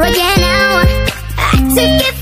right now I took it